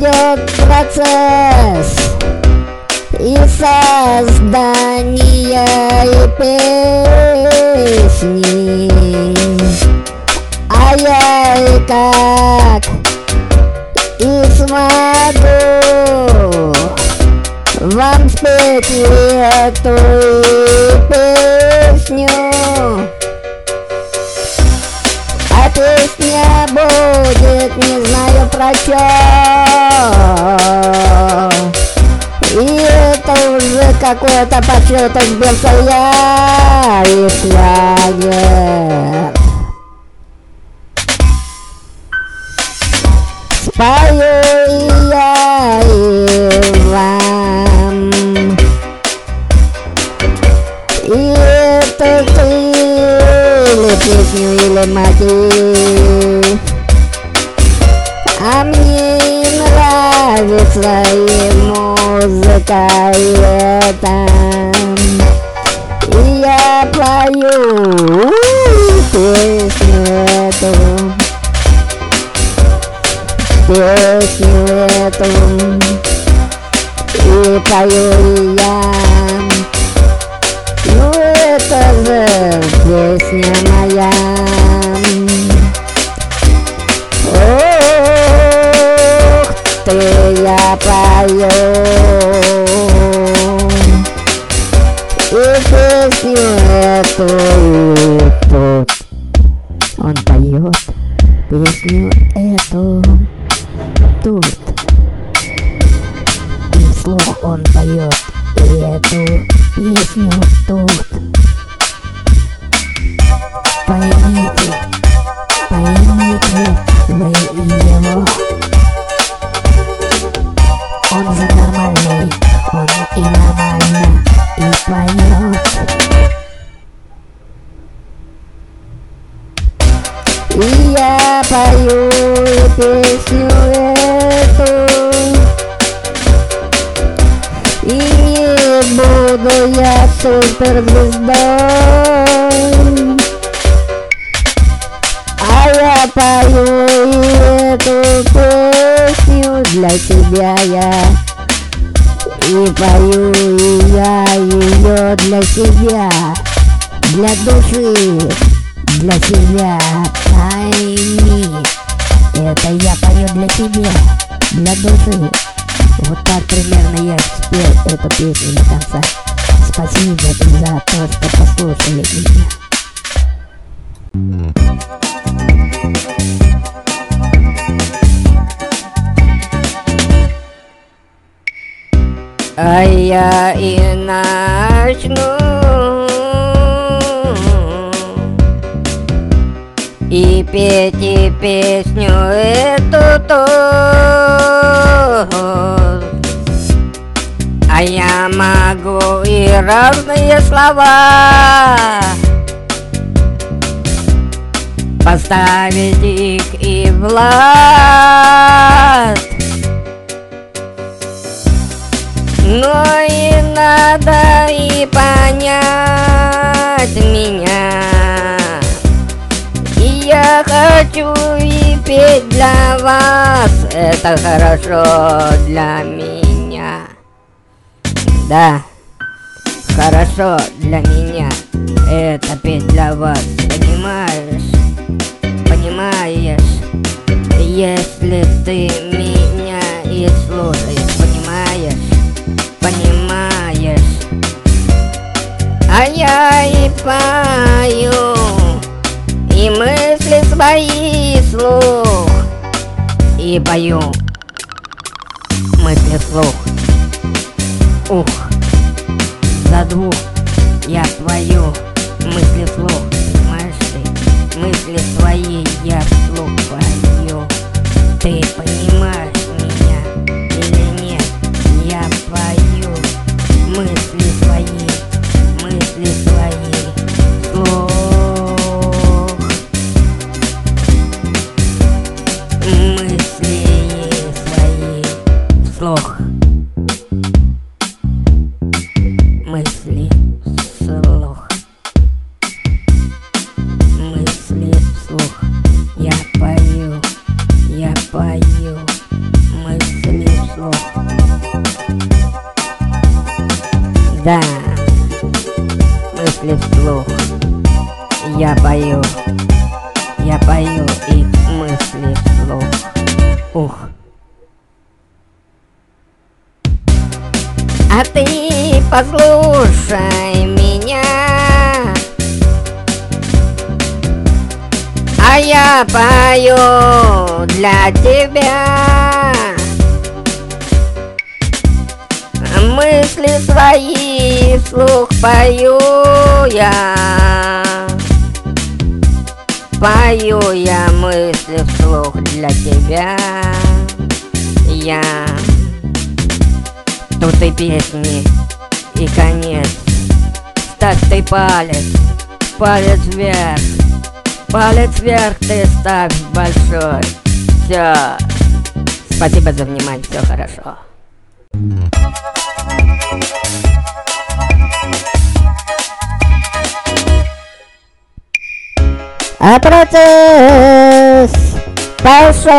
пройдет процесс и создания и песни. А я и как и смогу вам спеть эту песню. А песня будет, не знаю про чё. И это уже какой-то почет сбился я и флягер. Спою я и вам. И это ты или песню, или мотив. А мне нравится и музыка, и это. И я пою песню эту. Песню эту. И пою я. Ну это же песня моя Ух ты, я пою И песню И я пою песню эту. И буду я суперзвездой. А я пою эту песню для тебя я. И пою я ее для себя. Для души для себя пойми Это я пою для тебя, для души. Вот так примерно я спел эту песню до конца. Спасибо за то, что послушали меня. А я и начну И песню эту А я могу и разные слова Поставить их и в Но и надо и понять меня я хочу и петь для вас Это хорошо для меня Да, хорошо для меня Это петь для вас, понимаешь? Понимаешь? Если ты меня и слушаешь, понимаешь? Понимаешь? А я и пою И пою Мысли вслух Ух За двух Я твою Мысли вслух Понимаешь ты? Мысли свои я вслух пою Ты понимаешь мысли вслух. Я пою, я пою их мысли вслух. Ух. А ты послушай меня А я пою для тебя Мысли свои вслух пою я. Пою я мысли вслух для тебя. Я. Тут и песни, и конец. Так ты палец, палец вверх. Палец вверх ты ставь большой. Все Спасибо за внимание, все хорошо А процесс пошел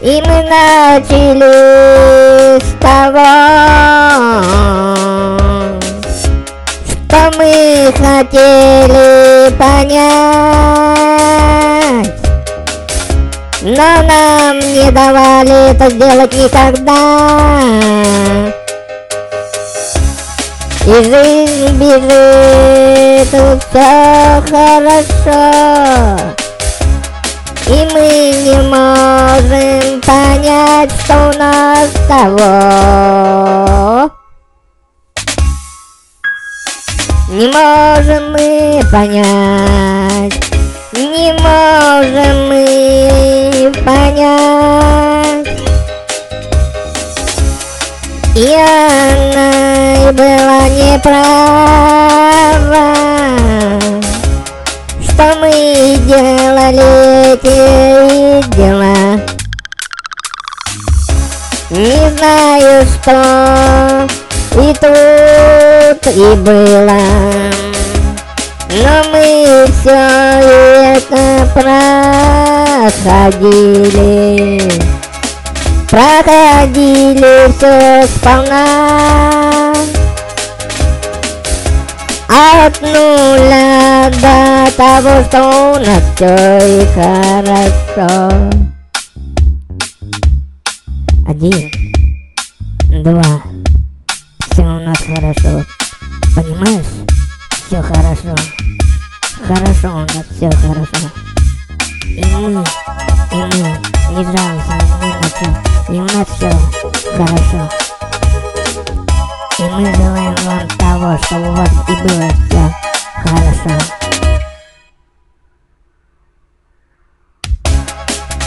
И мы начали с того Что мы хотели понять Но нам не давали это сделать никогда. И жизнь бежит, тут все хорошо. И мы не можем понять, что у нас того. Не можем мы понять Не можем мы понять. И она была неправа Что мы делали эти дела. Не знаю, что и тут и было Но мы все это проходили. Проходили все сполна. От нуля до того, что у нас все и хорошо. Один, два, все у нас хорошо. Понимаешь? Все хорошо. Хорошо у нас все хорошо И мы не ни на что И у нас все хорошо И мы желаем вам того, чтобы у вас и было все хорошо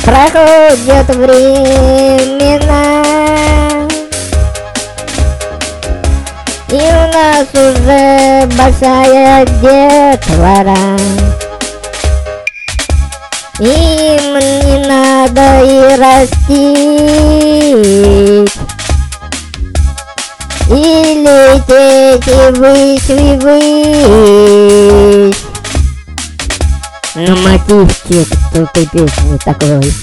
Проходят времена И у нас уже большая детвора Им не надо и растить И лететь и высь и высь. Но мотивчик тут и песни такой.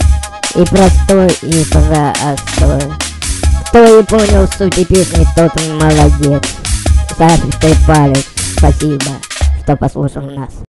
И простой, и простой. Кто и понял суть песни, тот молодец. Сашечка и палец, спасибо, что послушал нас